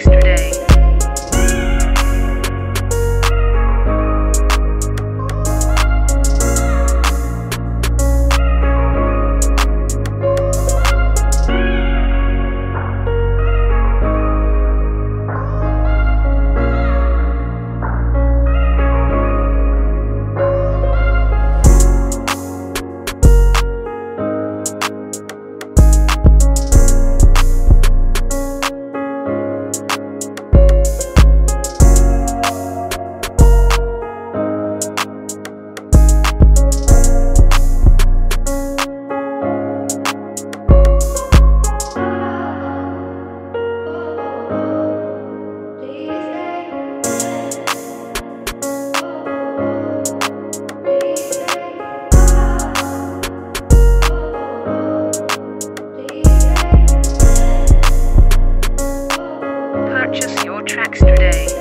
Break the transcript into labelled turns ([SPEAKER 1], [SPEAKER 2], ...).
[SPEAKER 1] today. Tracks today.